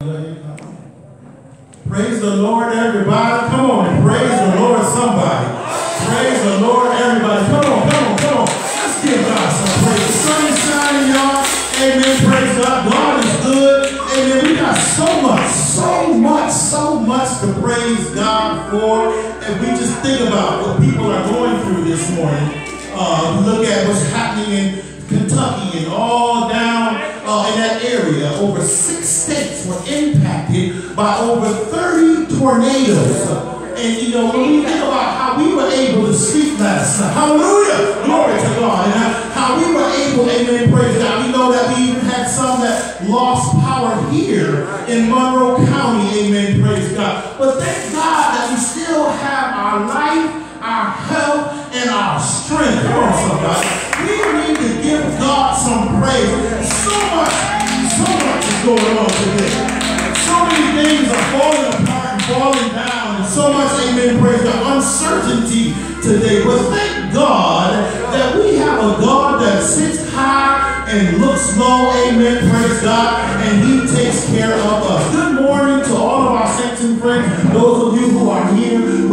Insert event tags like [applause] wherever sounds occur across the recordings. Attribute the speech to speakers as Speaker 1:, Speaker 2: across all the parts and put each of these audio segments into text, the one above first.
Speaker 1: Praise the Lord, everybody. Come on praise the Lord, somebody. Praise the Lord, everybody. Come on, come on, come on. Let's give God some praise. The sun is shining, y'all. Amen. Praise God. God is good. Amen. We got so much, so much, so much to praise God for. And we just think about what people are going through this morning. Uh, look at what's happening in Kentucky and all area. Over six states were impacted by over 30 tornadoes. And you know, when we think about how we were able to speak last night, hallelujah, glory to God, and how we were able, amen, praise God. We know that we even had some that lost power here in Monroe County, amen, praise God. But thank God that we still have our life, our health, and our strength. Come on, somebody. We need to give God some praise. So much, going on today. So many things are falling apart and falling down, and so much, amen, praise the uncertainty today. But thank God that we have a God that sits high and looks low, amen, praise God, and he takes care of us. Good morning to all of our saints and friends, those of you who are here.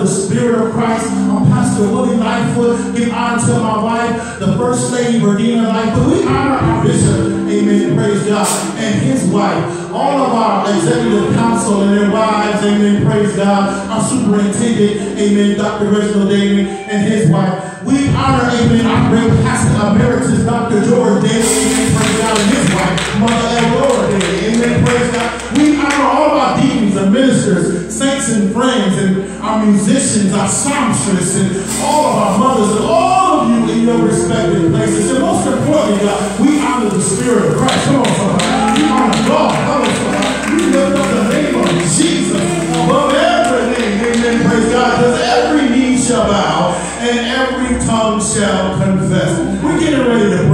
Speaker 1: The Spirit of Christ. I'm Pastor Willie Lightfoot. Give honor to my wife, the First Lady, Verdina Lightfoot. We honor our bishop, amen, praise God, and his wife. All of our executive council and their wives, amen, praise God. Our superintendent, amen, Dr. Reginald Damon and his wife. We honor, amen, our great pastor emeritus, Dr. George Daly, Mother Elora amen, praise God. We honor all our deacons and ministers, saints and friends, and our musicians, our songstresses, and all of our mothers, and all of you in your respective places. And most importantly, God, we honor the Spirit of Christ. Come on, somebody. We honor God. Come on, somebody. We lift up the name of Jesus above every name. Amen. Praise God. Because every knee shall bow and every tongue shall confess. We're getting ready to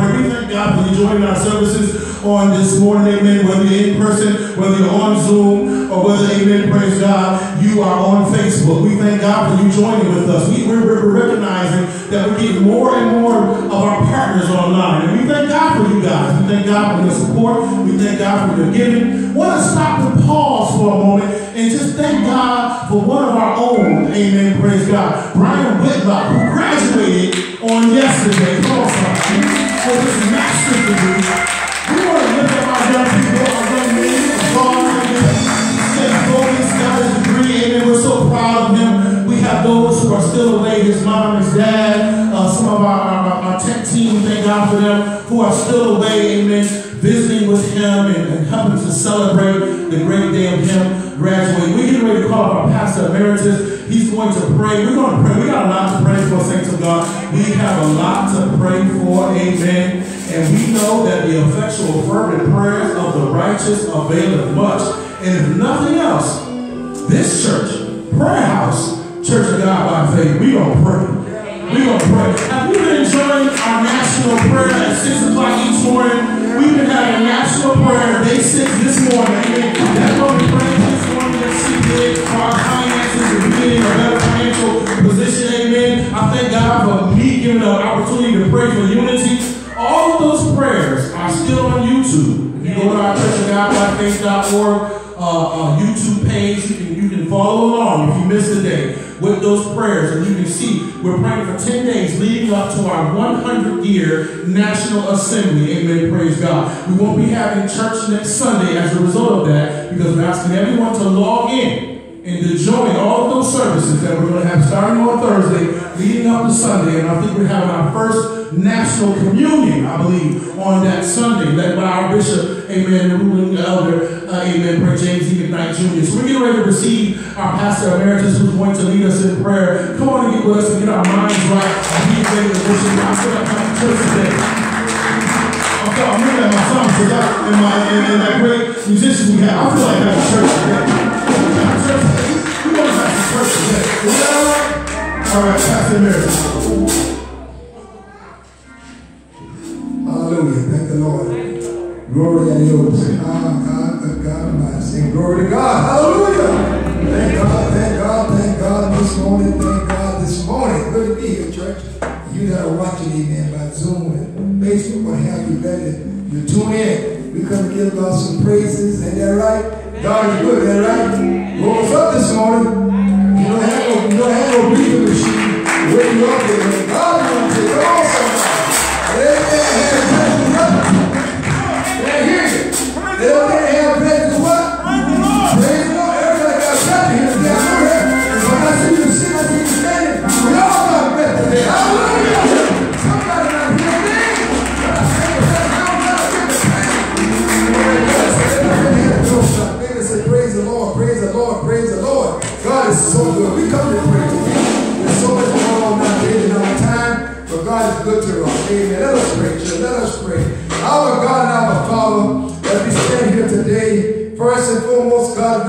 Speaker 1: God for you joining our services on this morning, amen. Whether you're in person, whether you're on Zoom, or whether, amen, praise God, you are on Facebook. We thank God for you joining with us. We, we're, we're recognizing that we're getting more and more of our partners online. And we thank God for you guys. We thank God for your support. We thank God for your giving. want to stop and pause for a moment and just thank God for one of our own, amen, praise God, Brian Whitlock, who graduated on yesterday. Come on. For his master's degree. We want to lift up our young people, our young men, God, amen. Bonus got his degree, amen. We're so proud of him. We have those who are still away, his mom, his dad, uh, some of our, our, our tech team, thank God for them, who are still away, amen, visiting with him and, and helping to celebrate the great day of him graduating. We're getting ready to call up our pastor emeritus. He's going to pray. We're going to pray. We got a lot to pray for, saints of God. We have a lot to pray for, amen. And we know that the effectual, fervent prayers of the righteous availeth much. And if nothing else, this church, Prayer House, Church of God by Faith, we gonna pray. We gonna pray. Have you been enjoying our national prayer at 6 o'clock each morning? We've been having national prayer day 6 this morning. Amen. That's what we're praying for our finances and being in a better financial position. Amen. I thank God for me giving an opportunity to pray for unity. All of those prayers are still on YouTube. You go to our Church of God uh, uh, YouTube page, follow along if you missed a day with those prayers. And you can see we're praying for 10 days leading up to our 100 year National Assembly. Amen. Praise God. We won't be having church next Sunday as a result of that because we're asking everyone to log in and to join all of those services that we're going to have starting on Thursday, leading up to Sunday. And I think we're having our first national communion, I believe, on that Sunday, led by our bishop, amen, the ruling elder, uh, amen, Pray James E. McKnight Jr. So we're getting ready to receive our pastor emeritus who's going to lead us in prayer. Come on and get with us and get our minds right and be ready to worship God. I feel like I'm church today. I'm sorry, I'm looking my song because I, and, my, and, and that great musician we have, I feel like I'm church today. Church today. Want to have church today. Is that all right? All right, Pastor Emeritus.
Speaker 2: Hallelujah. Thank the Lord. Glory to you. Ah, God, God, good God Almighty. Sing glory to God. Hallelujah. amen, by Zoom and Facebook, what have you, glad that you tune in. We come to give God some praises. Ain't that right? God is good, ain't that right? Woke us up this morning. You don't have no, you don't have no breathing machine. Wake you up, amen.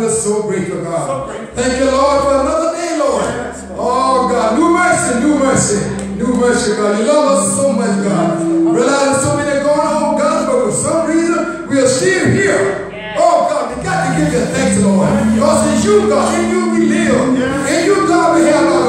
Speaker 2: So so for God. Thank you, Lord, for another day, Lord. Oh, God, new mercy, new mercy, new mercy, God. You love us so much, God. I realize so many are going on, God, but for some reason, we are still here. Oh, God, we got to give you thanks, Lord. Because it's you, God. In you we live. In you, God, we have our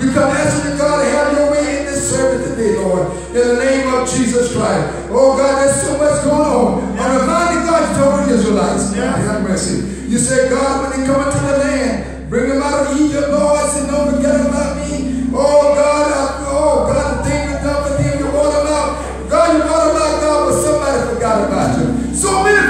Speaker 2: We come asking God to have your way in this service today, Lord. In the name of Jesus Christ. Oh God, there's so much going on. Yeah. I'm reminding God you told the Israelites. Yeah. Have mercy. You said, God, when they come into the land, bring them out of Egypt, Lord. Say, don't forget about me. Oh God, I, oh God, the thing that's done for them, you brought them out. God, you brought them out, God, but somebody forgot about you. So many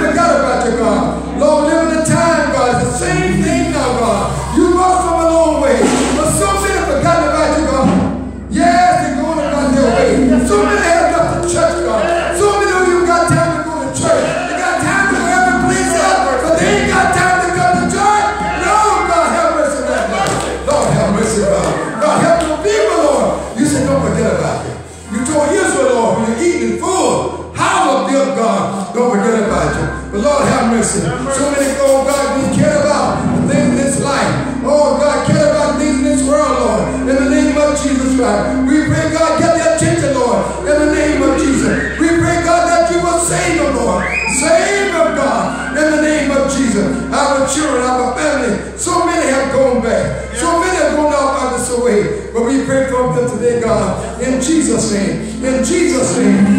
Speaker 2: Jesus' name.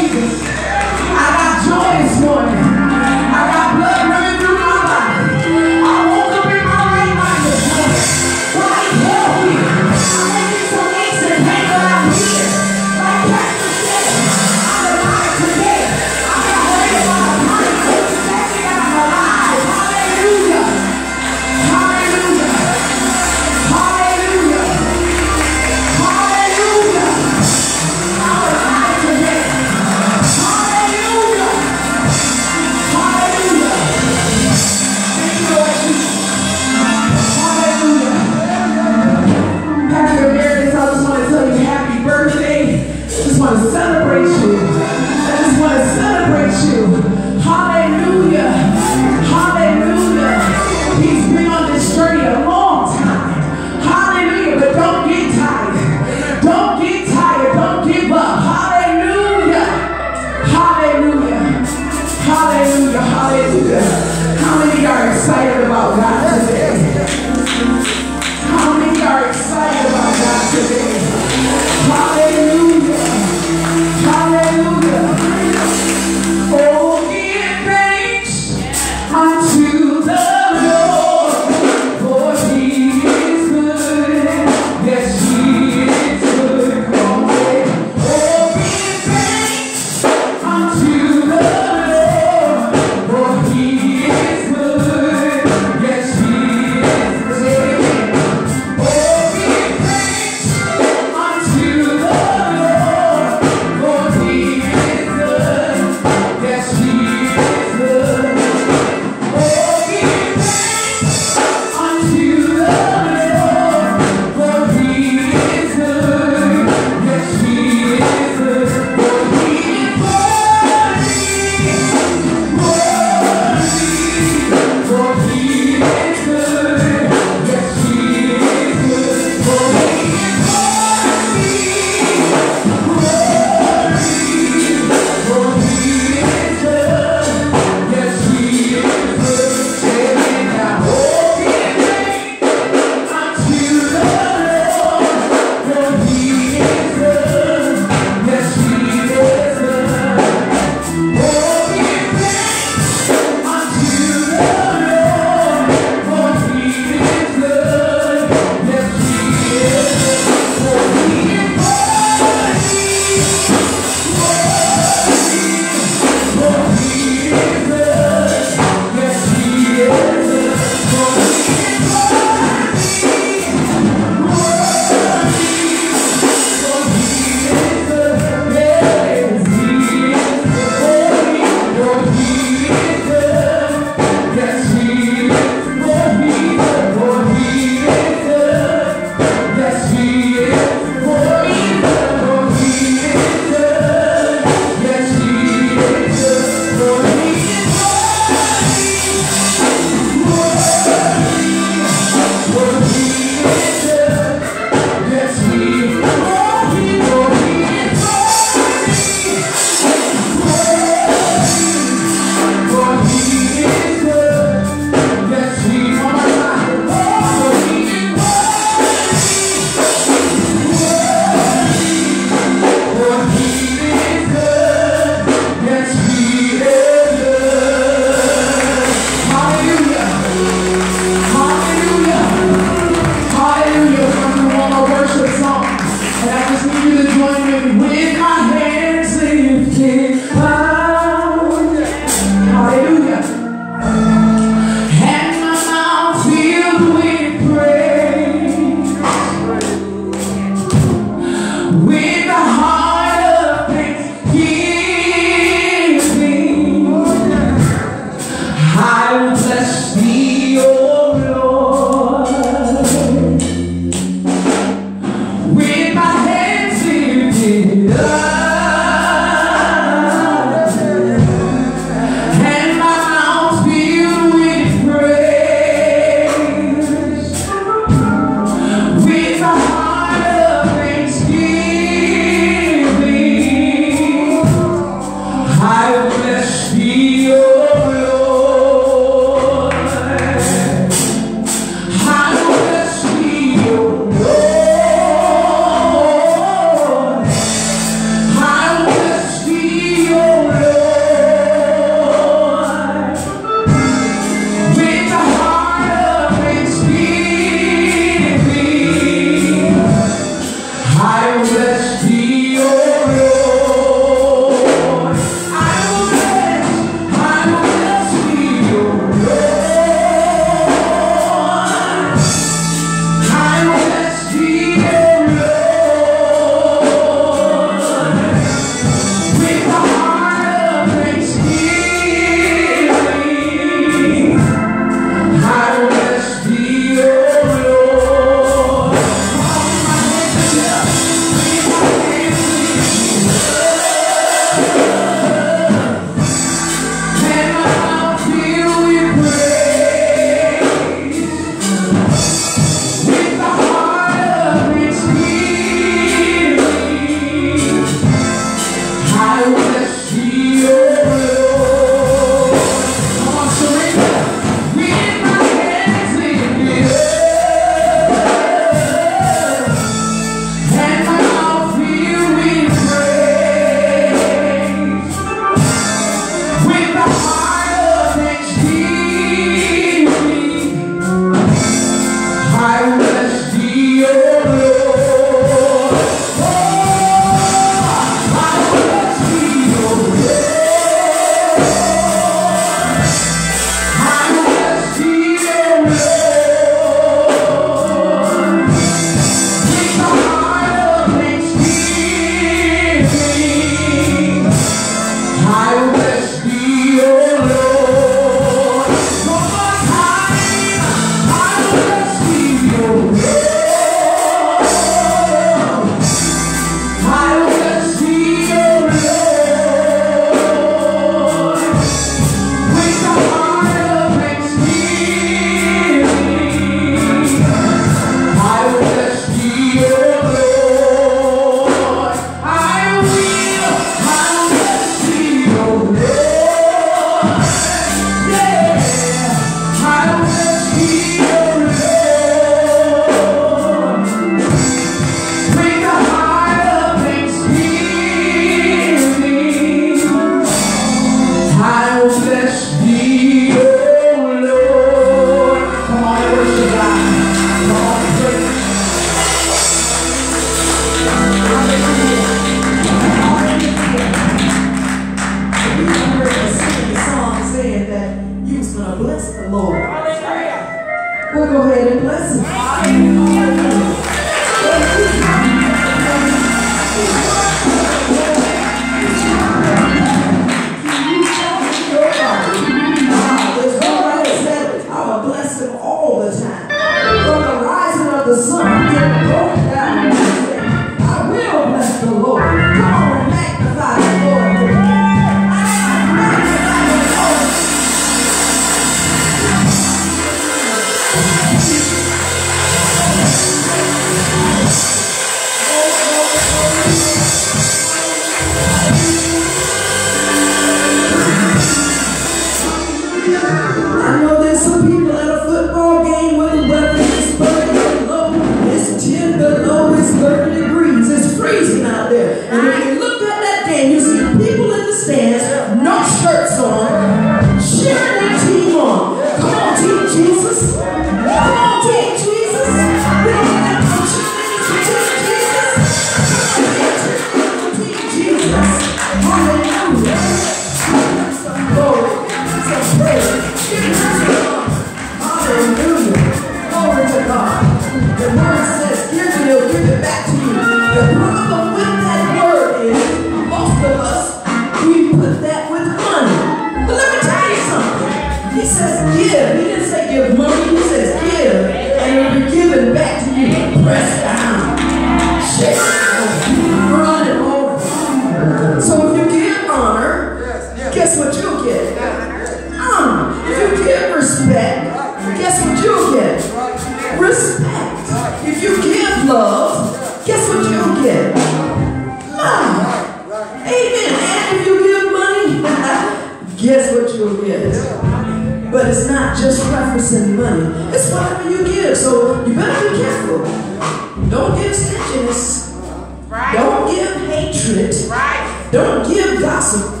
Speaker 3: Give gossip.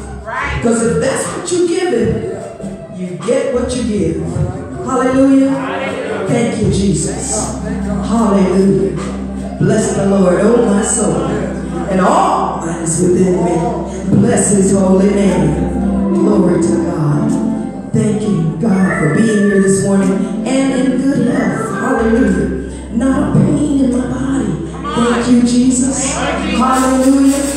Speaker 3: Because if that's what you're giving, you get what you give. Hallelujah. Thank you, Jesus. Hallelujah. Bless the Lord, oh my soul, and all that is within me. Bless his holy name. Glory to God. Thank you, God, for being here this morning and in good health. Hallelujah. Not a pain in my body. Thank you, Jesus. Hallelujah.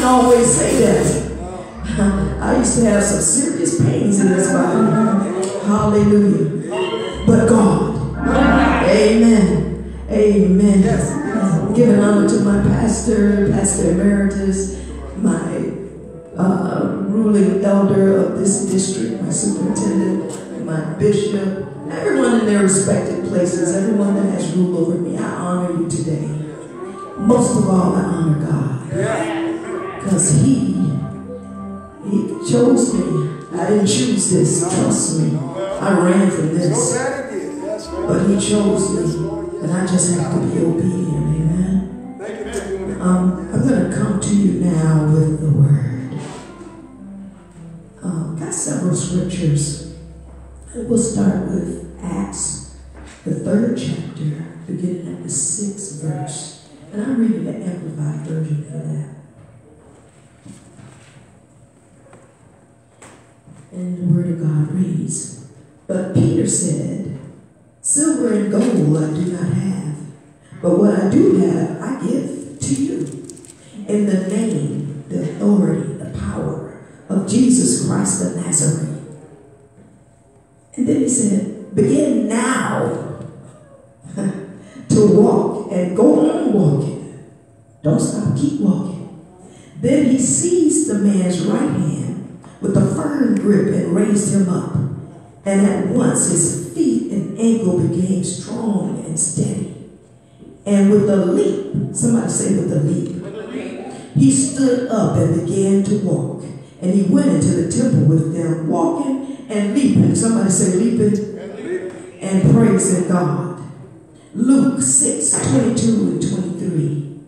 Speaker 3: Couldn't always say that. [laughs] I used to have some serious pains in this body. Hallelujah. But God. Amen. Amen. Giving honor to my pastor, Pastor Emeritus, my uh, ruling elder of this district, my superintendent, my bishop, everyone in their respective places, everyone that has rule over me. I honor you today. Most of all, I honor God. Because He he chose me. I didn't choose this. Trust me. I ran from this. But he chose me. And I just have to be obedient. Amen. Um, I'm going to come to you now with the word. Um, got several scriptures. We'll start with Acts, the third chapter, beginning at the sixth verse. And I'm reading the Amplified version for that. And the word of God reads, But Peter said, Silver and gold I do not have, but what I do have I give to you. In the name, the authority, the power of Jesus Christ the Nazarene. And then he said, Begin now [laughs] to walk and go on walking. Don't stop, keep walking. Then he seized the man's right hand with a firm grip and raised him up. And at once his feet and ankle became strong and steady. And with a leap, somebody say with a leap, he stood up and began to walk. And he went into the temple with them, walking and leaping. Somebody say leaping and praising God. Luke 6 22 and 23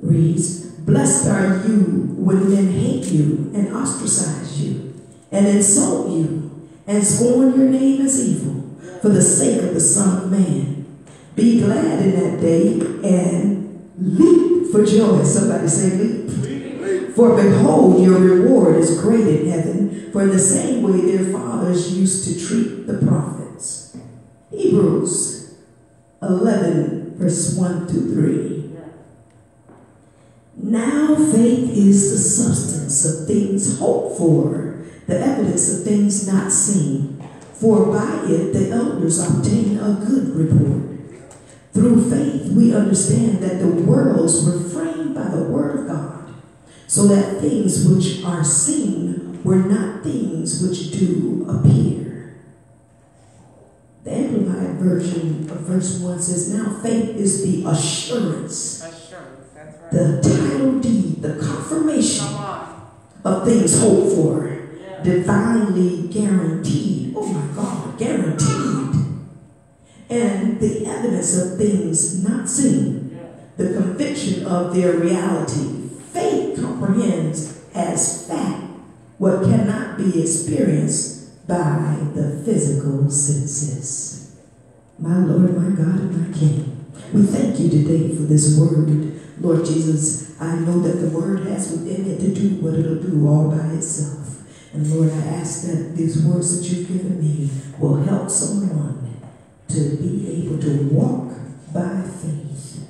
Speaker 3: reads, Blessed are you when men hate you and ostracize you and insult you and scorn your name as evil for the sake of the Son of Man. Be glad in that day and leap for joy. Somebody say leap. For behold, your reward is great in heaven, for in the same way their fathers used to treat the prophets. Hebrews 11, verse 1 to 3. Now faith is the substance of things hoped for, the evidence of things not seen. For by it the elders obtain a good report. Through faith we understand that the worlds were framed by the word of God, so that things which are seen were not things which do appear. The Amplified Version of verse 1 says, Now faith is the assurance. The title deed, the confirmation of things hoped for,
Speaker 4: Yeah.
Speaker 3: divinely guaranteed. Oh my God, guaranteed. And the evidence of things not seen, the conviction of their reality. Faith comprehends as fact what cannot be experienced by the physical senses. My Lord, my God, and my King, we thank you today for this word. Lord Jesus, I know that the word has within it to do what it'll do all by itself. And Lord, I ask that these words that you've given me will help someone to be able to walk by faith,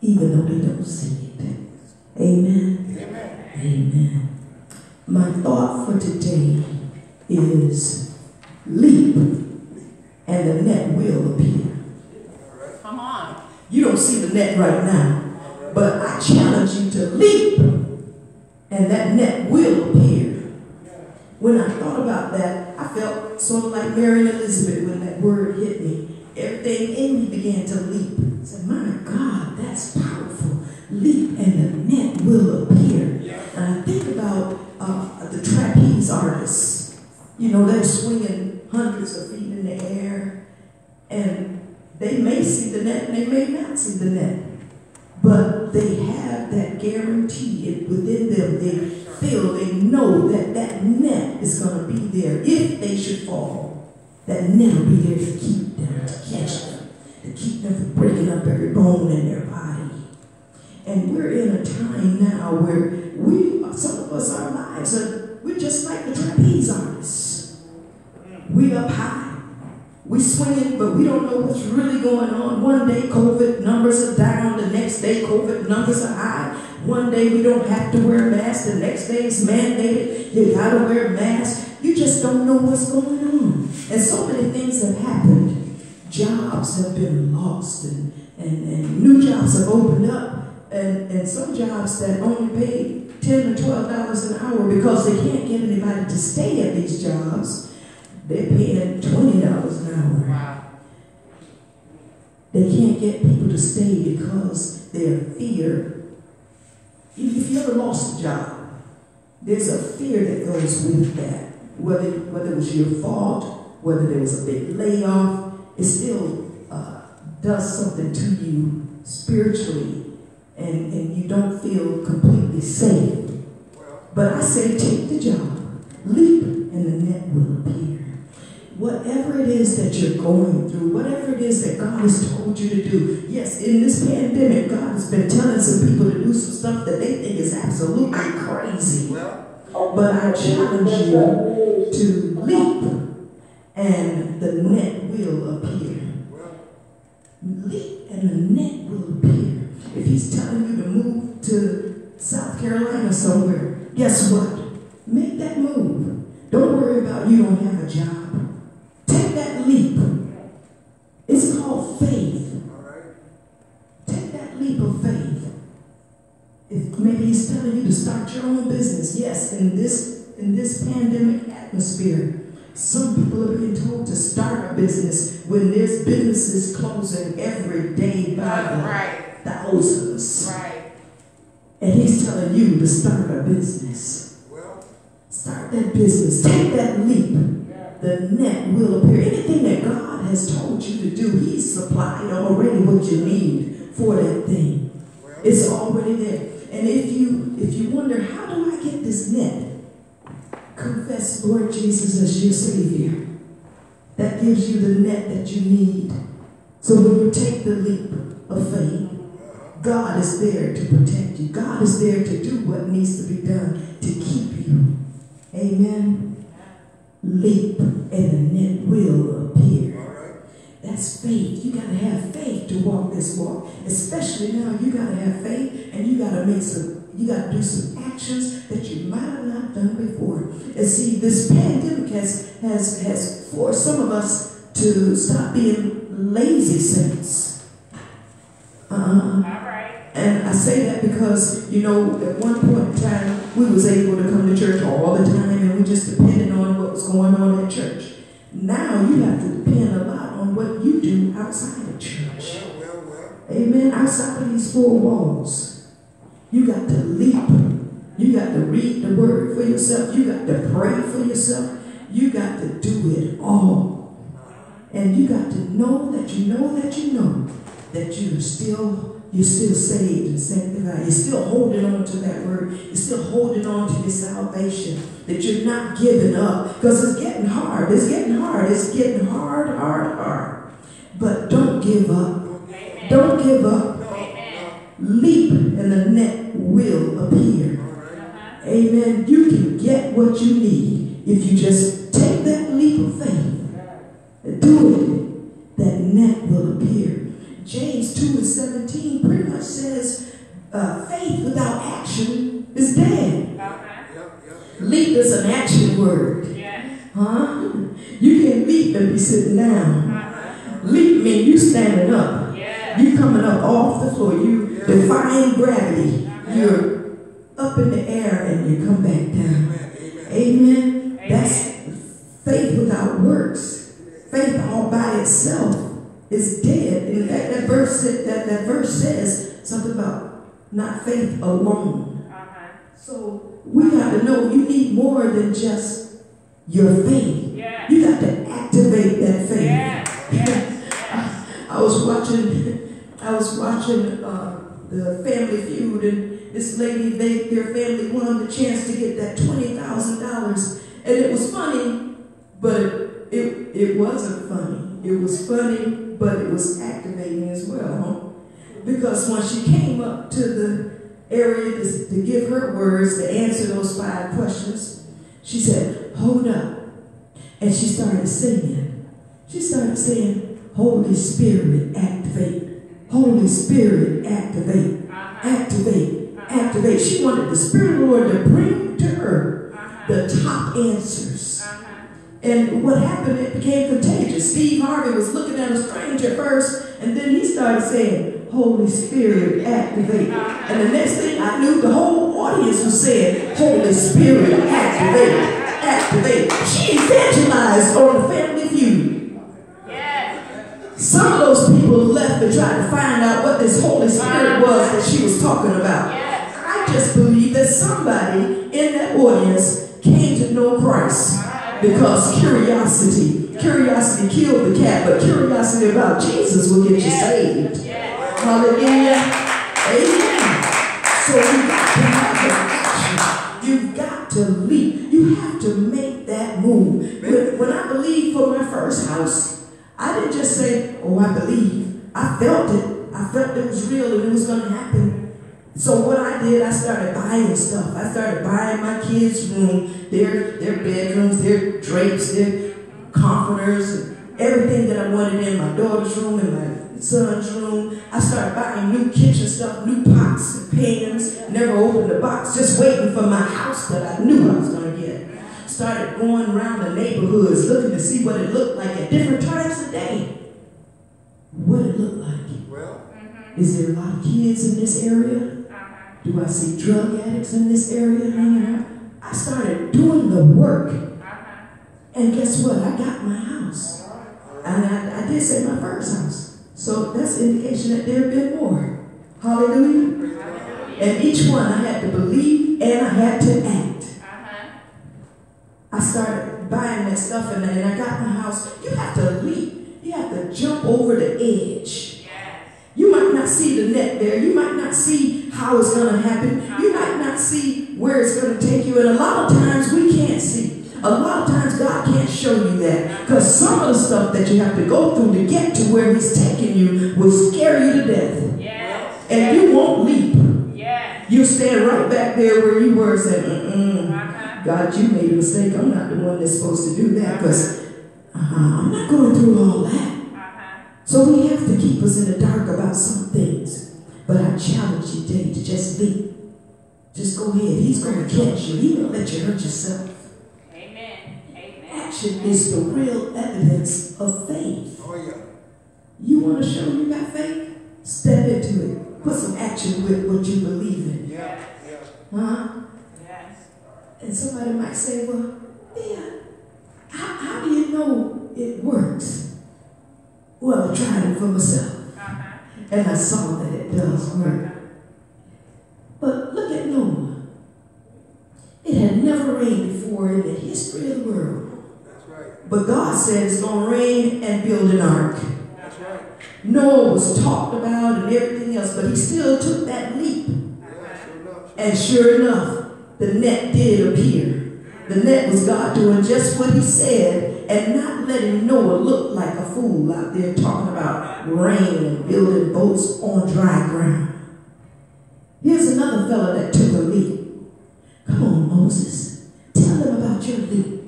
Speaker 3: even though they don't see it. Amen.
Speaker 2: Amen.
Speaker 3: Amen. My thought for today is leap, and the net will appear.
Speaker 4: Come on.
Speaker 3: You don't see the net right now, but I challenge you to leap, and that net will appear. When I thought about that, I felt sort of like Mary and Elizabeth when that word hit me. Everything in me began to leap. I said, My God, that's powerful. Leap, and the net will appear. And I think about uh, the trapeze artists. You know, they're swinging hundreds of feet in the air, and they may see the net and they may not see the net. But they have that guarantee within them. They feel, they know that that net is going to be there if they should fall. That net will be there to keep them, to catch them, to keep them from breaking up every bone in their body. And we're in a time now where we, some of us, our lives are, we're just like the trapeze artists. We up high. We swing it, but we don't know what's really going on. One day COVID numbers are down, the next day COVID numbers are high. One day we don't have to wear masks, the next day it's mandated. You gotta wear a mask. You just don't know what's going on. And so many things have happened. Jobs have been lost and, and, and new jobs have opened up. And, and some jobs that only pay ten or twelve dollars an hour because they can't get anybody to stay at these jobs. They're paying twenty dollars an hour.
Speaker 4: Wow.
Speaker 3: They can't get people to stay because their fear. If you ever lost a job, there's a fear that goes with that. Whether whether it was your fault, whether there was a big layoff, it still uh, does something to you spiritually, and, and you don't feel completely safe. But I say take the job, Whatever it is that you're going through, whatever it is that God has told you to do. Yes, in this pandemic, God has been telling some people to do some stuff that they think is absolutely crazy. But I challenge you to leap, and the net will appear. Leap, and the net will appear. If He's telling you to move to South Carolina somewhere, guess what? Make that move. Don't worry about you don't have a job. Take that leap. It's called faith. Take that leap of faith. If maybe he's telling you to start your own business. Yes, in this in this pandemic atmosphere, some people are being told to start a business when there's businesses closing every day by the
Speaker 4: Right.
Speaker 3: thousands.
Speaker 4: Right.
Speaker 3: And he's telling you to start a business. Well. Start that business. Take that leap. The net will appear. Anything that God has told you to do, He's supplied already what you need for that thing. It's already there. And if you if you wonder how do I get this net, confess Lord Jesus as your Savior. That gives you the net that you need. So when you take the leap of faith, God is there to protect you. God is there to do what needs to be done to keep you. Amen. Leap and the net will appear. Faith. You got to have faith to walk this walk. Especially now, you got to have faith and you got to make some, you got to do some actions that you might have not done before. And see, this pandemic has, has, has forced some of us to stop being lazy saints. Uh,
Speaker 4: All right.
Speaker 3: and I say that because, you know, at one point in time, we was able to come to church all the time and we just depended on what was going on at church. Now you have to depend a lot on what you do outside of church. Amen. Outside of these four walls, you got to leap. You got to read the word for yourself. You got to pray for yourself. You got to do it all. And you got to know that you know that you know that you're still you're still saved and sanctified. You're still holding on to that word. You're still holding on to your salvation. That you're not giving up. Because it's getting hard. It's getting hard. It's getting hard, hard, hard. But don't give up.
Speaker 4: Amen.
Speaker 3: Don't give up.
Speaker 4: Amen.
Speaker 3: Leap and the net will appear.
Speaker 4: Uh-huh.
Speaker 3: Amen. You can get what you need if you just take that leap of faith. Do it. That net will appear. James 2 and 17 pretty much says uh, faith without action is dead. Leap is an action word. Huh? You can leap and be sitting down.
Speaker 4: Uh-huh.
Speaker 3: Leap means you standing up. You coming up off the floor. You defying gravity. You're up in the air and you come back down.
Speaker 2: Amen, amen.
Speaker 3: Amen. That's faith without works. Faith all by itself is dead. And that, that verse that, that, that verse says something about not faith alone.
Speaker 4: Uh-huh.
Speaker 3: So we got to know you need more than just your faith. You got to activate that faith.
Speaker 4: Yes. [laughs]
Speaker 3: I was watching, I was watching uh, the Family Feud, and this lady, they, their family won the chance to get that twenty thousand dollars, and it was funny, but it it wasn't funny. It was funny, but it was activating as well, huh? Because when she came up to the area to, to give her words to answer those five questions, she said, "Hold up," and she started singing. She started saying, Holy Spirit, activate. Holy Spirit, activate.
Speaker 4: Uh-huh.
Speaker 3: Activate. Activate. She wanted the Spirit of the Lord to bring to her
Speaker 4: Uh-huh.
Speaker 3: the top answers.
Speaker 4: Uh-huh.
Speaker 3: And what happened, it became contagious. Steve Harvey was looking at a stranger first, and then he started saying, Holy Spirit, activate. And the next thing I knew, the whole audience was saying, Holy Spirit, activate. Activate. She evangelized on the family feud.
Speaker 4: Yes.
Speaker 3: Some of those people left to try to find out what this Holy Spirit was that she was talking about.
Speaker 4: Yes.
Speaker 3: I just believe that somebody in that audience came to know Christ because curiosity, curiosity killed the cat, but curiosity about Jesus will get you saved. Hallelujah. Amen. So you got to have an action. You've got to leap. You have to make that move. When, when I believed for my first house, I didn't just say, oh, I believe. I felt it. I felt it was real and it was going to happen. So what I did, I started buying stuff. I started buying my kids' room, their their bedrooms, their drapes, their comforters, and everything that I wanted in my daughter's room and my son's room. I started buying new kitchen stuff, new pots and pans. Never opened the box, just waiting for my house that I knew I was going to get. Started going around the neighborhoods looking to see what it looked like at different times of day. What it looked like.
Speaker 2: Well,
Speaker 3: Is there a lot of kids in this area? Do I see drug addicts in this area hanging out? I started doing the work. And guess what? I got my house. And I, I did say my first house. So that's indication that there have been more. Hallelujah. And each one I had to believe and I had to act.
Speaker 4: Uh-huh.
Speaker 3: I started buying that stuff and, and I got my house. You have to leap. You have to jump over the edge. You might not see the net there. You might not see how it's going to happen. You might not see where it's going to take you. And a lot of times we can't see. A lot of times God can't show you that. Because some of the stuff that you have to go through to get to where He's taking you will scare you to death.
Speaker 4: Yes.
Speaker 3: And you won't leap.
Speaker 4: Yes.
Speaker 3: You stand right back there where you were saying, mm-mm.
Speaker 4: Uh-huh.
Speaker 3: God, you made a mistake. I'm not the one that's supposed to do that because uh, I'm not going through all that.
Speaker 4: Uh-huh.
Speaker 3: So we have to keep us in the dark about some things. But I challenge you today to just leap. Just go ahead. He's going to catch you. He won't let you hurt yourself.
Speaker 4: Amen. Amen.
Speaker 3: Action is the real evidence of faith.
Speaker 2: Oh, yeah.
Speaker 3: You want to show you got faith? Step into it. Put some action with what you believe in.
Speaker 2: Yeah. Yeah.
Speaker 3: Huh?
Speaker 4: Yes.
Speaker 3: And somebody might say, well, yeah, how, how do you know it works? Well, I tried it for myself. And I saw that it does work. But look at Noah. It had never rained before in the history of the world.
Speaker 2: That's right.
Speaker 3: But God said it's going to rain and build an ark.
Speaker 2: That's right.
Speaker 3: Noah was talked about and everything else, but he still took that leap. And sure enough, the net did appear. The net was God doing just what he said and not letting Noah look like a fool out there talking about rain and building boats on dry ground. Here's another fellow that took a leap. Come on, Moses. Tell them about your leap.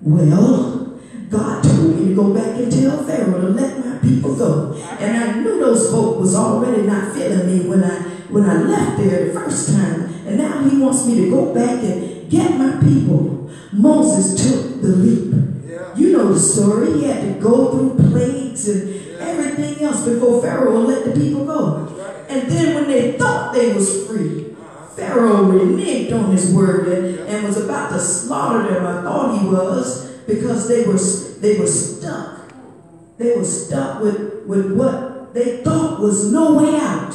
Speaker 3: Well, God told me to go back and tell Pharaoh to let my people go. And I knew those folk was already not feeling me when I when I left there the first time. And now he wants me to go back and get my people. Moses took the leap.
Speaker 2: Yeah.
Speaker 3: You know the story. He had to go through plagues and everything else before Pharaoh let the people go.
Speaker 2: Right.
Speaker 3: And then when they thought they was free, Pharaoh reneged on his word and, was about to slaughter them. I thought he was because they were they were stuck. They were stuck with, with what they thought was no way out.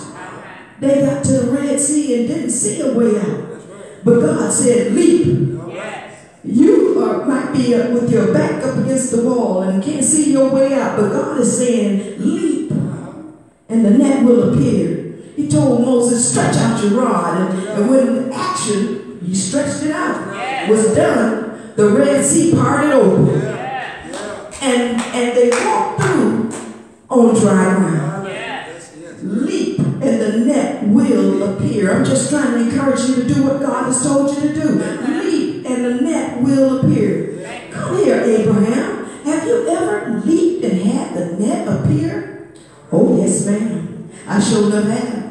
Speaker 3: They got to the Red Sea and didn't see a way out. But God said, leap.
Speaker 4: Yes.
Speaker 3: You might be up with your back up against the wall and can't see your way out, but God is saying, leap, and the net will appear. He told Moses, stretch out your rod, and, and when action, he stretched it out.
Speaker 4: Yes.
Speaker 3: Was done, the Red Sea parted open,
Speaker 4: Yes.
Speaker 3: And, and they walked through on dry ground.
Speaker 4: Yes.
Speaker 3: Leap, and the net will appear. I'm just trying to encourage you to do what God has told you to do. Uh-huh. Leap, and the net will appear. Come here, Abraham. Have you ever leaped and had the net appear? Oh, yes, ma'am. I sure enough have.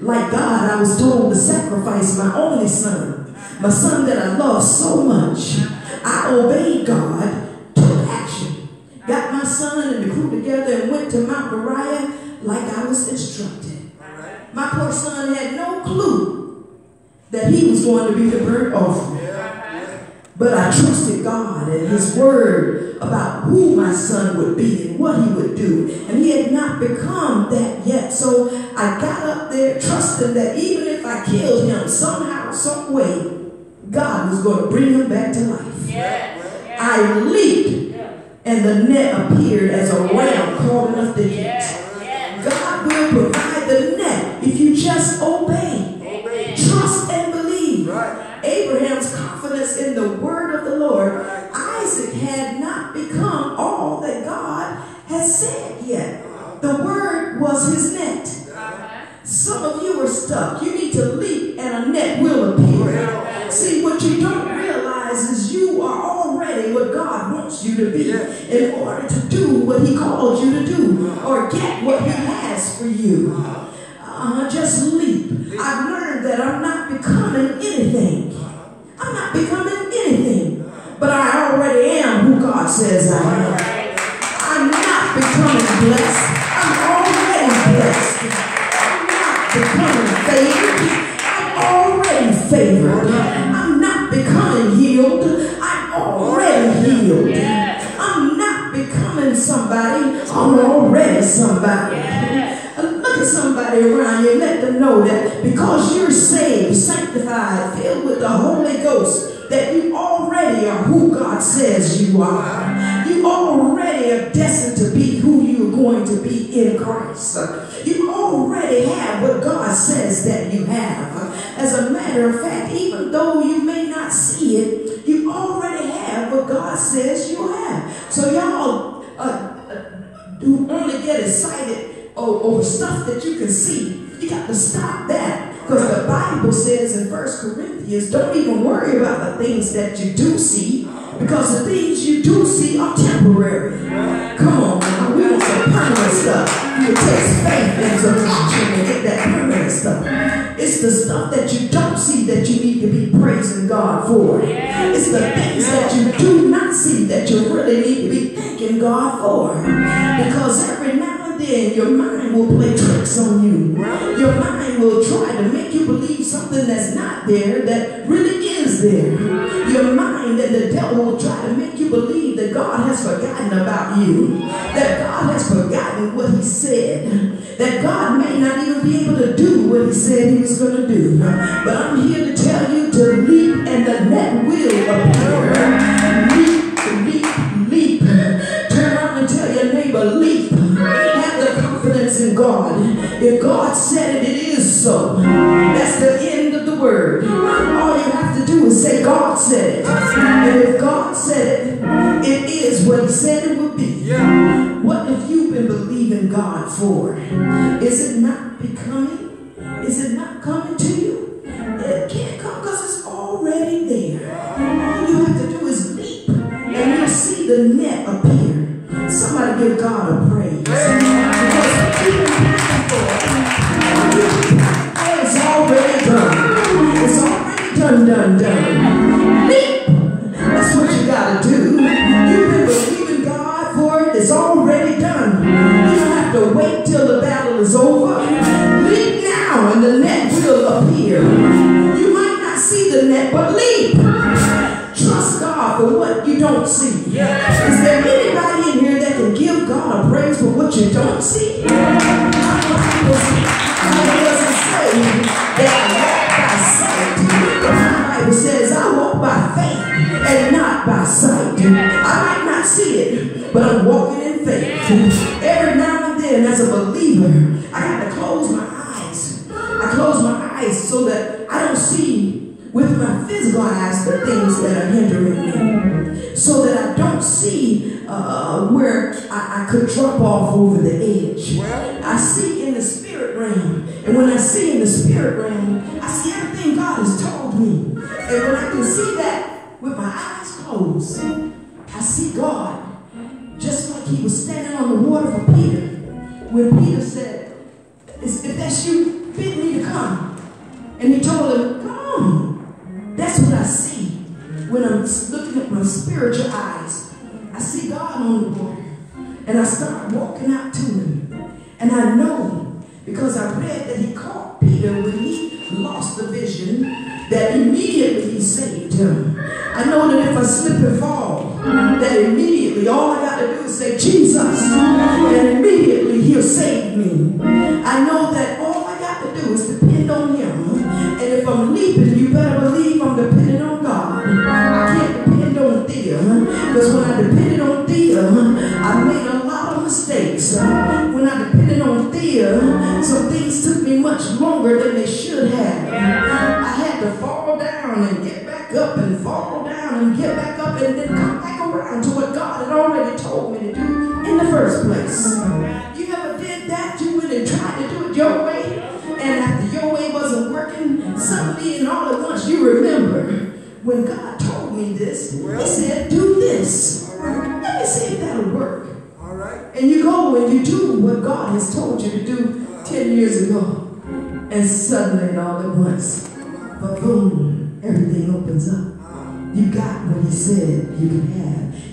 Speaker 3: Like God, I was told to sacrifice my only son, my son that I love so much. I obeyed God, took action, got my son and the crew together and went to Mount Moriah like I was instructed. My poor son had no clue that he was going to be the burnt offering.
Speaker 2: Yeah.
Speaker 3: But I trusted God and His word about who my son would be and what he would do. And he had not become that yet. So I got up there trusting that even if I killed him somehow, some way, God was going to bring him back to life.
Speaker 4: Yes.
Speaker 3: I leaped and the net appeared as a ram caught enough to eat.
Speaker 4: Yes. Yes.
Speaker 3: God will provide the net if you just. Obey. The word was his net.
Speaker 4: Uh-huh.
Speaker 3: Some of you are stuck. You need to leap and a net will appear. See, what you don't realize is you are already what God wants you to be in order to do what he called you to do or get what he has for you. Uh, just leap. I've learned that I'm not becoming anything. I'm not becoming anything. But I already am who God says I am. I'm not becoming blessed. I'm already blessed. I'm not becoming favored. I'm already favored. I'm not becoming healed. I'm already healed. I'm not becoming somebody. I'm already somebody. Look at somebody around you let them know that because you're saved, sanctified, filled with the Holy Ghost, that you already are who God says you are. You already are destined to be who you're going to be in Christ. You already have what God says that you have. As a matter of fact, even though you may not see it, you already have what God says you have. So y'all uh, uh, do only get excited over stuff that you can see. You got to stop that. Because the Bible says in 1 Corinthians, don't even worry about the things that you do see, because the things you do see are temporary. Come on now, we want some permanent stuff. It takes faith and some action to get that permanent stuff. It's the stuff that you don't see that you need to be praising God for. It's the things that you do not see that you really need to be thanking God for. Because every now and then your mind will play tricks on you. Your mind will try to make you believe something that's not there that really is there. Your mind and the devil will try to make you believe that God has forgotten about you, that God has forgotten what he said, that God may not even be able to do what he said he was going to do. But I'm here to tell you to leap and the net will appear. If God said it, it is so. That's the end of the word. All you have to do is say, God said it. And if God said it, it is what He said it would be. What have you been believing God for? Is it not becoming? Is it not coming to you? If you better believe I'm depending on God. I can't depend on Thea. Because when I depended on Thea, I made a lot of mistakes.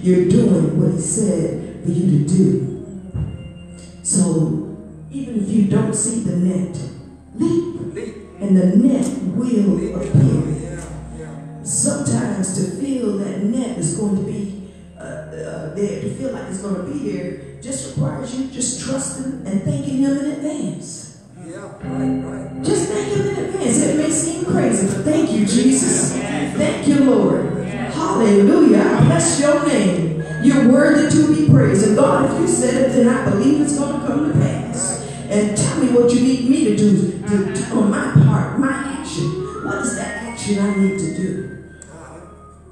Speaker 3: You're doing what he said for you to do. So even if you don't see the net, leap,
Speaker 2: Leap.
Speaker 3: and the net will appear
Speaker 2: Yeah, yeah.
Speaker 3: sometimes to feel that net is going to be uh, uh, there, to feel like it's going to be there, just requires you just trusting and thanking Him in advance.
Speaker 2: Yeah, right, right.
Speaker 3: Just thank Him in advance. It may seem crazy, but thank you, Jesus. Thank you, Lord. Hallelujah. I bless your name. You're worthy to be praised. And God, if you said it, then I believe it's going to come to pass. And tell me what you need me to do to, to- on my part, my action. What is that action I need to do?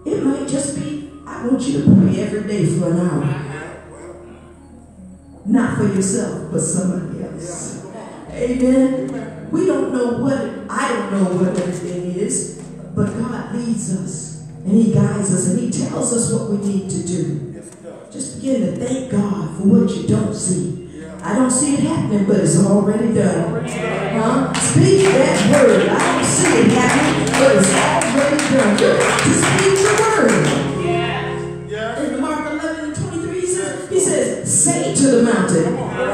Speaker 3: It might just be, I want you to pray every day for an hour. Not for yourself, but somebody else. Amen. We don't know what, I don't know what everything is, but God leads us and He guides us and He tells us what we need to do. Just begin to thank God for what you don't see. I don't see it happening, but it's already done. Huh? Speak that word. I don't see it happening, but it's already done. To speak the word.
Speaker 4: Yes.
Speaker 3: In Mark 11 and 23, he says, he says, say to the mountain.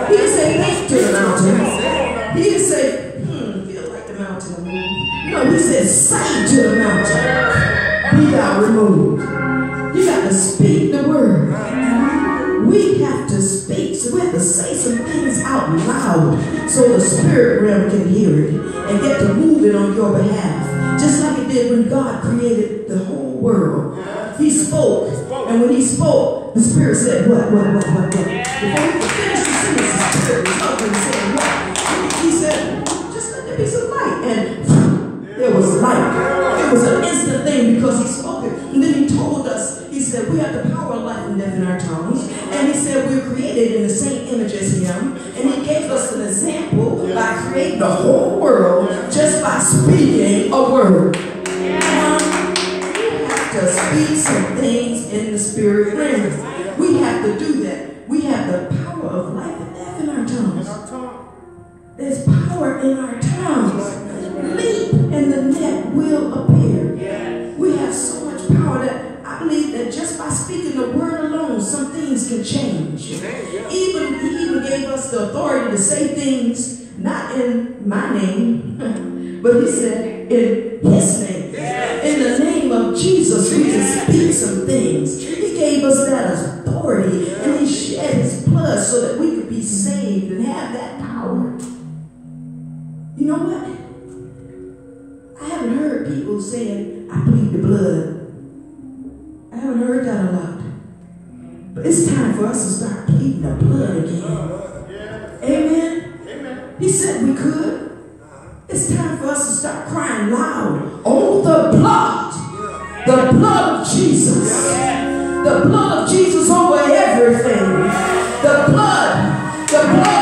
Speaker 3: He didn't say, make to the mountain. He didn't say, hmm, feel like the mountain. No, he said, say to the mountain, be thou removed. You got to speak the word. We have to speak. So we have to say some things out loud so the spirit realm can hear it and get to move it on your behalf. Just like it did when God created the whole world. He spoke. And when he spoke, the spirit said, What, what, what, what, what? Before he could finish the sentence, the spirit was up and said, What? He said, Just let there be some light. And there was light. It was an instant thing because he spoke it. And then he told us, he said, we have the power of life and death in our tongues. And he said, we're created in the same image as him. And he gave us an example by creating the whole world just by speaking a word. We have to speak some things in the spirit realm. We have to do that. We have the power of life and death in our tongues. There's power in our tongues. Leap and the net will appear. The word alone, some things can change. Even he even gave us the authority to say things not in my name, [laughs] but he said in his name. In the name of Jesus, we can speak some things. He gave us that authority and he shed his blood so that we could be saved and have that power. You know what? I haven't heard people saying, I plead the blood. I haven't heard that a lot. It's time for us to start pleading the blood again. Amen. He said we could. It's time for us to start crying loud. Oh, the blood. The blood of Jesus. The blood of Jesus over everything. The blood. The blood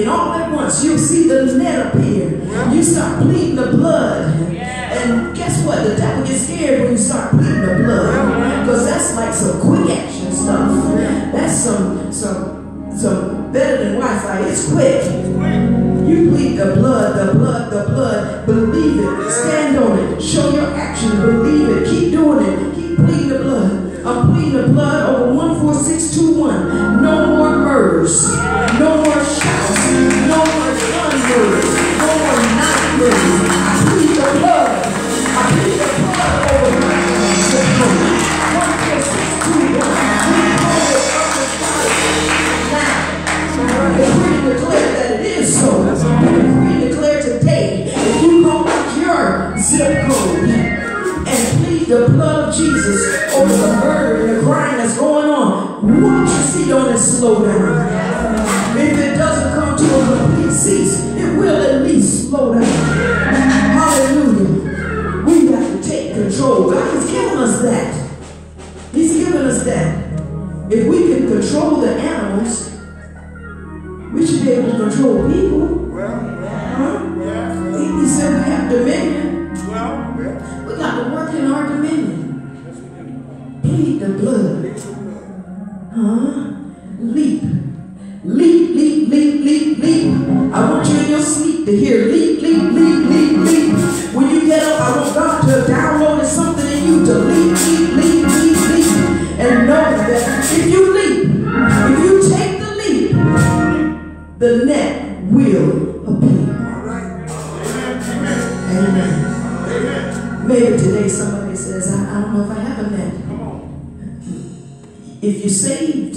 Speaker 3: and all at once, you'll see the net appear. You start bleeding the blood. And guess what? The devil gets scared when you start bleeding the blood. Because that's like some quick action stuff. That's some some some better than Wi-Fi. It's quick. You bleed the blood, the blood, the blood. Believe it. Stand on it. Show your action. Believe it. Keep doing it. Keep bleeding the blood. I'm pleading the blood slow down. If it doesn't come to a complete cease, it will at least slow down. The net will appear. Amen. Amen. Maybe today somebody says, I, I don't know if I have a net. If you're saved,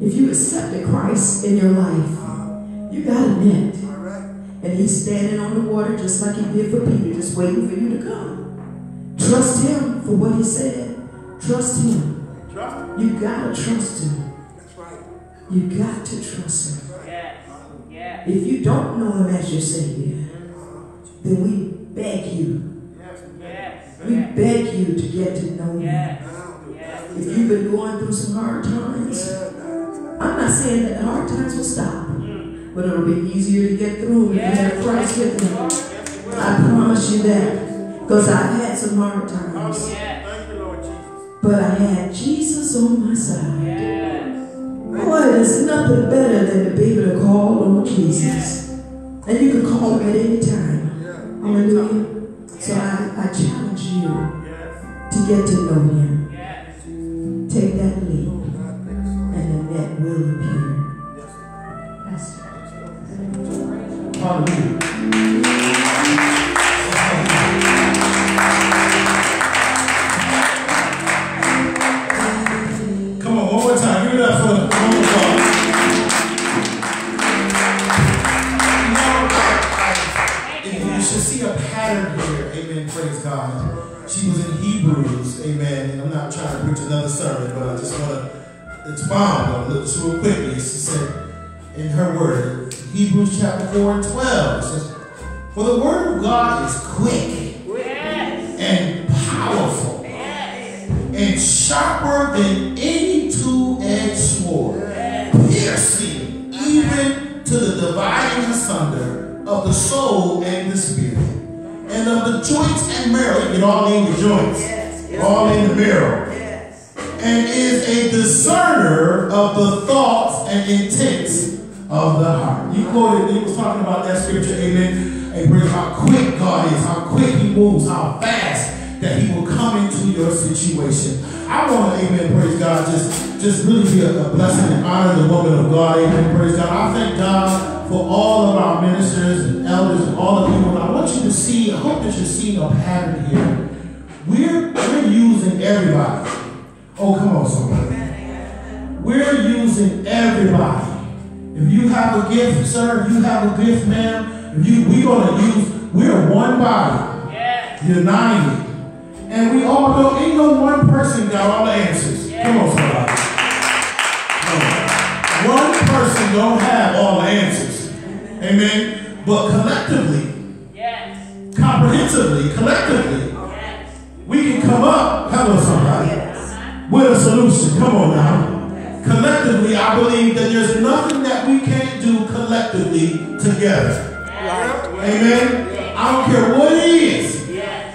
Speaker 3: if you accepted Christ in your life, you got a net. And he's standing on the water just like he did for Peter, just waiting for you to come. Trust him for what he said. Trust him. You gotta trust him. You got to trust him.
Speaker 4: Yes. Yes. Yes.
Speaker 3: If you don't know him as your Savior, then we beg you,
Speaker 4: Yes.
Speaker 3: we beg you to get to know him.
Speaker 4: Yes. Yes.
Speaker 3: If you've been going through some hard times, I'm not saying that hard times will stop, mm. but it'll be easier to get through if you have Christ with you. I promise you that. Because I've had some hard times,
Speaker 1: Thank you, Lord Jesus.
Speaker 3: but I had Jesus on my side.
Speaker 4: Yes.
Speaker 3: Boy, there's nothing better than to be able to call on Jesus. And you can call him at any time. Hallelujah. So I, I challenge you to get to know him. Take that leap, and the net will appear.
Speaker 1: Hallelujah. To expound on this real quickly. She said in her word, Hebrews chapter 4 and 12, it says, For the word of God is quick
Speaker 4: Yes.
Speaker 1: and powerful
Speaker 4: Yes.
Speaker 1: and sharper than any two-edged sword, piercing even to the dividing asunder of the soul and the spirit, and of the joints and marrow. It all in the joints, all in the marrow, and is a discerner of the thoughts and intents of the heart. You quoted, you was talking about that scripture, amen. Hey, bring how quick God is, how quick He moves, how fast that He will come into your situation. I want to, amen, praise God, just, just really be a, a blessing and honor the woman of God, amen, praise God. I thank God for all of our ministers and elders and all the people. I want you to see, I hope that you're seeing a pattern here. We're, we're using everybody. Oh, come on, somebody. We're using everybody. If you have a gift, sir, if you have a gift, ma'am, if you we're gonna use, we're one body,
Speaker 4: Yes.
Speaker 1: united. And we all know ain't no one person got all the answers. Come on, somebody. No. One person don't have all the answers. Amen. But collectively,
Speaker 4: Yes.
Speaker 1: comprehensively, collectively,
Speaker 4: Yes.
Speaker 1: we can come up, hello somebody, with a solution. Come on now. Collectively, I believe that there's nothing that we can't do collectively together. Amen. I don't care what it is.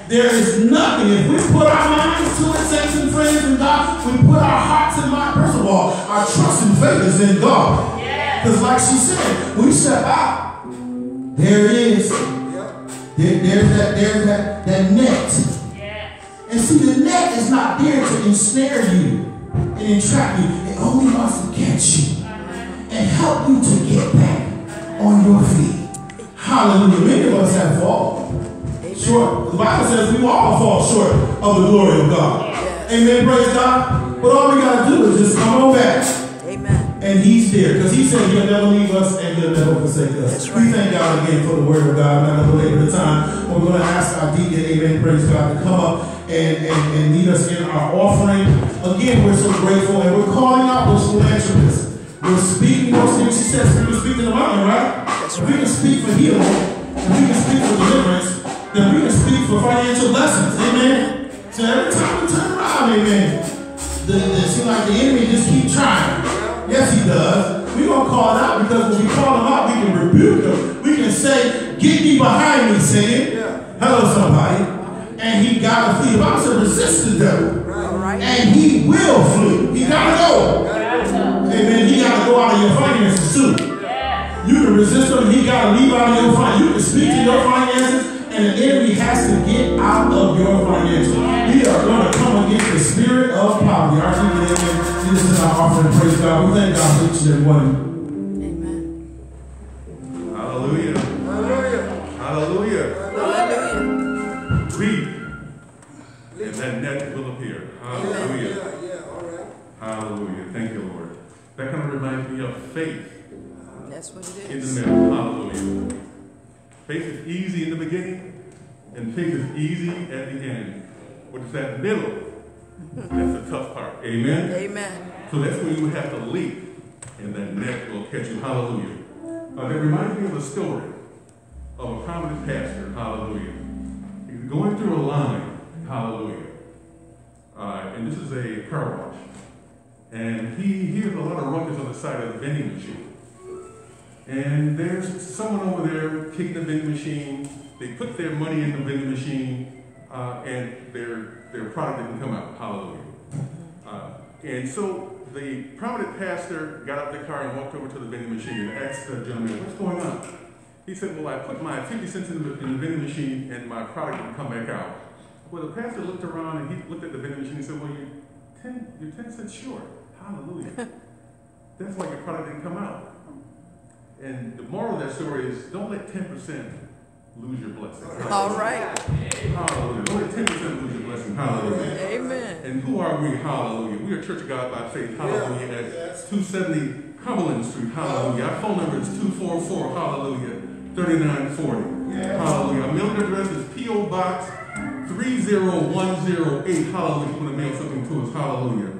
Speaker 1: There is nothing. If we put our minds to it, saints and friends in God, we put our hearts in mind. First of all, our trust and faith is in God. Because like she said, we step out. There it is. There, there's that, there's that, that net. And see, the net is not there to ensnare you and entrap you. It only wants to catch you and help you to get back on your feet. Hallelujah. Many of us have fallen short. The Bible says we all fall short of the glory of God. Amen. Praise God. But all we got to do is just come on back.
Speaker 5: Amen.
Speaker 1: And he's there because he said he'll never leave us and he'll never forsake us.
Speaker 5: That's
Speaker 1: We thank God again for the word of God. I'm not going to belabor the time. We're going to ask our deacon, amen, praise God, to come up and, and, and lead us in our offering. Again, we're so grateful and we're calling out those philanthropists. We're speaking those things. She says we can speak to the mountain, right?
Speaker 5: That's
Speaker 1: we can speak for healing, if we can speak for deliverance, then we can speak for financial blessings. Amen. So every time we turn around, amen, the, the, it seems like the enemy just keep trying. Yes, he does. We're going to call it out because when we call him out, we can rebuke him. We can say, get thee behind me, Satan. Hello, somebody. And he got to flee. The Bible says, resist the devil.
Speaker 5: Right.
Speaker 1: And he will flee. He got to go. Amen. He got to go out of your finances too.
Speaker 4: Yes.
Speaker 1: You can resist him, he got to leave out of your finances. You can speak to your finances, and the enemy has to get out of your finances. We are going to come against the spirit of poverty. Our. This is our offering. Praise God. We thank God for each and every one.
Speaker 6: That kind of reminds me of faith
Speaker 5: That's what it is.
Speaker 6: in the middle. Hallelujah. Faith is easy in the beginning, and faith is easy at the end. What is that middle? That's the tough part. Amen.
Speaker 5: Amen.
Speaker 6: So that's where you have to leap, and that net will catch you. Hallelujah. uh, that reminds me of a story of a prominent pastor, hallelujah. He's going through a line, hallelujah. Uh, and this is a car wash. And he hears a lot of ruckus on the side of the vending machine. And there's someone over there kicking the vending machine. They put their money in the vending machine, uh, and their their product didn't come out. Hallelujah. Uh, and so the prominent pastor got out of the car and walked over to the vending machine and asked the gentleman, "What's going on?" He said, "Well, I put my 50 cents in the, in the vending machine, and my product didn't come back out." Well, the pastor looked around and he looked at the vending machine and said, "Well, you're 10, you're 10 cents short. Hallelujah. [laughs] That's why your product didn't come out." And the moral of that story is don't let 10% lose your blessing. [laughs]
Speaker 5: All right.
Speaker 6: Hallelujah. Don't let 10% lose your blessing. Hallelujah.
Speaker 5: Amen.
Speaker 6: And who are we? Hallelujah. We are Church of God by Faith. Hallelujah. At 270 Cumberland Street. Hallelujah. Our phone number is 244 Hallelujah 3940. Hallelujah. Our mailing address is P.O. Box 30108. Hallelujah. If you want to mail something to us. Hallelujah.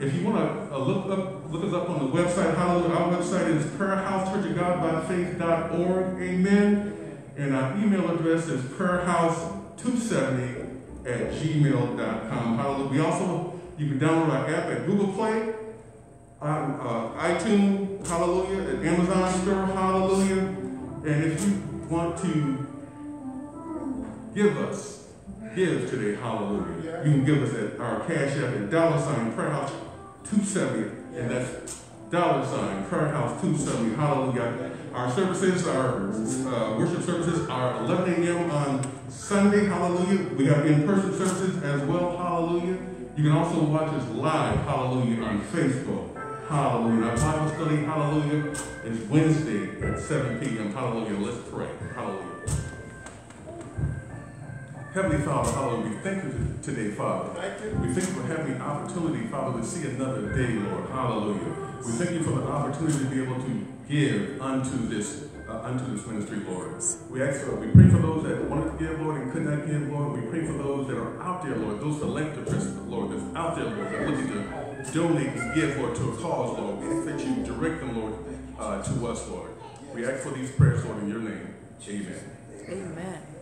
Speaker 6: If you want to uh, look up, look us up on the website, hallelujah. Our website is prayerhousechurchofgodbyfaith.org. Amen. And our email address is prayerhouse270 at gmail.com. Hallelujah. We also, you can download our app at Google Play, uh, iTunes, hallelujah, at Amazon Store, hallelujah. And if you want to give us, give today, hallelujah. You can give us at our cash app at dollar sign prayer house 270, and that's dollar sign prayer house 270, hallelujah. Our services, our uh, worship services are 11 a.m. on Sunday, hallelujah. We have in-person services as well, hallelujah. You can also watch us live, hallelujah, on Facebook. Hallelujah. Our Bible study, hallelujah, is Wednesday at 7 p.m. Hallelujah. Let's pray. Hallelujah. Heavenly Father, hallelujah, we thank you today, Father. We thank you for having the opportunity, Father, to see another day, Lord. Hallelujah. We thank you for the opportunity to be able to give unto this uh, unto this ministry, Lord. We ask for, we pray for those that wanted to give, Lord, and could not give, Lord. We pray for those that are out there, Lord, those philanthropists, Lord, that's out there, Lord, that are looking to donate and give, Lord, to a cause, Lord. We ask that you direct them, Lord, uh, to us, Lord. We ask for these prayers, Lord, in your name. Amen.
Speaker 5: Amen.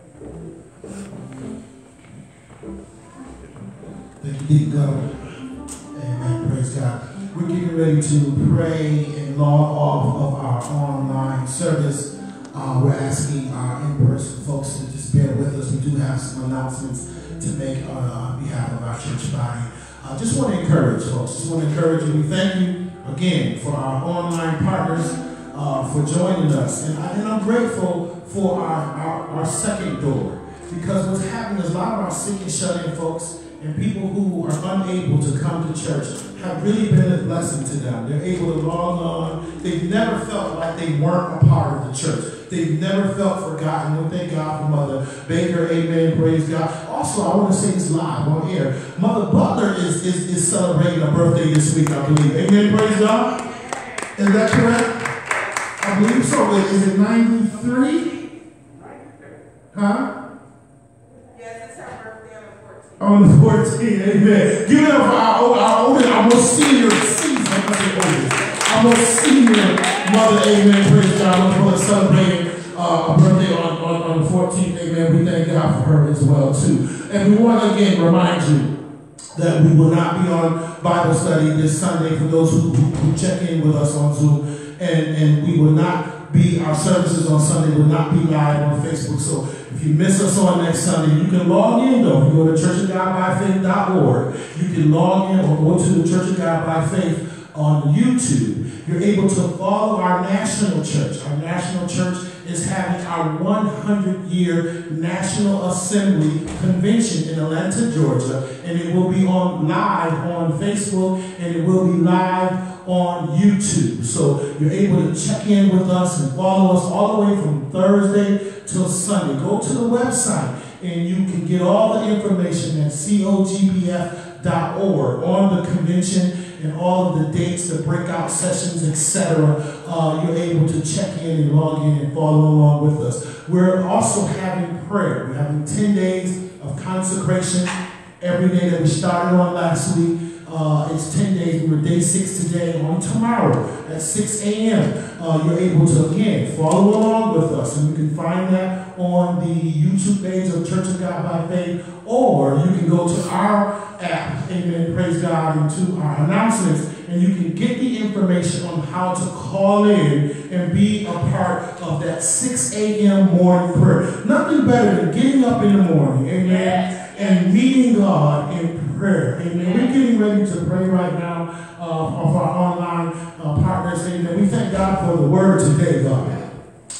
Speaker 1: Thank you, Governor. Amen. Praise God. We're getting ready to pray and log off of our online service. Uh, we're asking our in-person folks to just bear with us. We do have some announcements to make uh, on behalf of our church body. I just want to encourage folks. Just want to encourage you. We thank you again for our online partners uh, for joining us. And, I, and I'm grateful for our, our, our second door because what's happening is a lot of our sick and shut-in folks and people who are unable to come to church have really been a blessing to them. They're able to log on. They've never felt like they weren't a part of the church. They've never felt forgotten. We thank God for Mother Baker. Amen. Praise God. Also, I want to say this live on air. Mother Butler is, is, is celebrating a birthday this week, I believe. Amen. Praise God. Is that correct? I believe so. Is it 93? Huh? Yes, it's her birthday on the 14th, amen. Give it up for our, our oldest, our most senior season. I say oldest. Our most senior mother, amen. Praise God. We're celebrating uh, a birthday on, on, on the 14th, amen. We thank God for her as well, too. And we want to again remind you that we will not be on Bible study this Sunday for those who, who, who check in with us on Zoom. And, and we will not be, our services on Sunday will not be live on Facebook. So if you miss us on next Sunday, you can log in though. You go to churchofgodbyfaith.org. You can log in or go to the Church of God by Faith on YouTube. You're able to follow our national church. Our national church is having our 100 year National Assembly Convention in Atlanta, Georgia, and it will be on live on Facebook and it will be live on YouTube. So you're able to check in with us and follow us all the way from Thursday till Sunday. Go to the website and you can get all the information at cogbf.org on the convention and all of the dates, the breakout sessions, etc. Uh, you're able to check in and log in and follow along with us. We're also having prayer. We're having 10 days of consecration every day that we started on last week. Uh, it's 10 days. We were day six today. On tomorrow at 6 a.m., uh, you're able to, again, follow along with us. And you can find that on the YouTube page of Church of God by Faith, or you can go to our app, amen, praise God, and to our announcements, and you can get the information on how to call in and be a part of that 6 a.m. morning prayer. Nothing better than getting up in the morning, amen, and meeting God in prayer, amen. We're getting ready to pray right now uh, of our online uh, partners, amen. We thank God for the word today, God.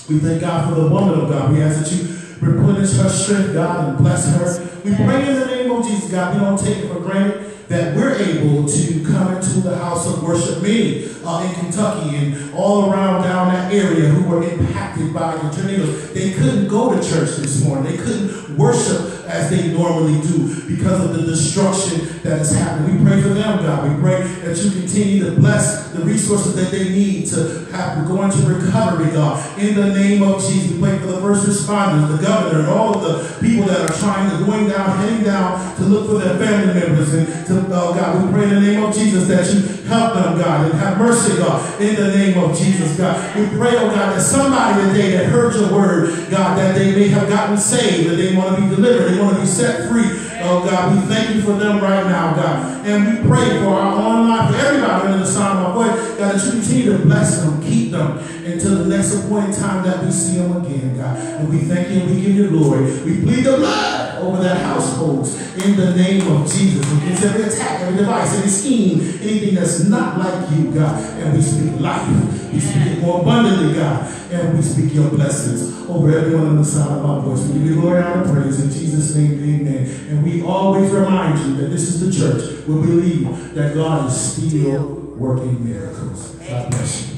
Speaker 1: We thank God for the woman of God. We ask that you replenish her strength, God, and bless her. We pray in the name of Jesus, God. We don't take it for granted that we're able to come into the house of worship. Many uh, in Kentucky and all around down that area who were impacted by the tornadoes, they couldn't go to church this morning. They couldn't worship as they normally do because of the destruction that has happened. We pray for them, God. We pray that you continue to bless the resources that they need to have go into recovery, God. In the name of Jesus, we pray for the first responders, the governor, and all of the people that are trying to going down, heading down to look for their family members. And to, oh God, we pray in the name of Jesus that you help them, God, and have mercy, God. In the name of Jesus, God. We pray, oh God, that somebody today that heard your word, God, that they may have gotten saved, that they want to be delivered, they want to be set free. Oh God, we thank you for them right now, God. And we pray for our online, for everybody under the sound of my voice, God, that you continue to bless them, keep them until the next appointed time that we see them again, God. And we thank you and we give you glory. We plead the blood over their households in the name of Jesus. Against every attack, every device, every scheme, anything that's not like you, God. And we speak life. We speak it more abundantly, God. And we speak your blessings over everyone on the side of our voice. We give you glory, and praise in Jesus' name, amen. And we always remind you that this is the church. We believe that God is still working miracles. God bless you.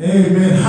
Speaker 1: Amen.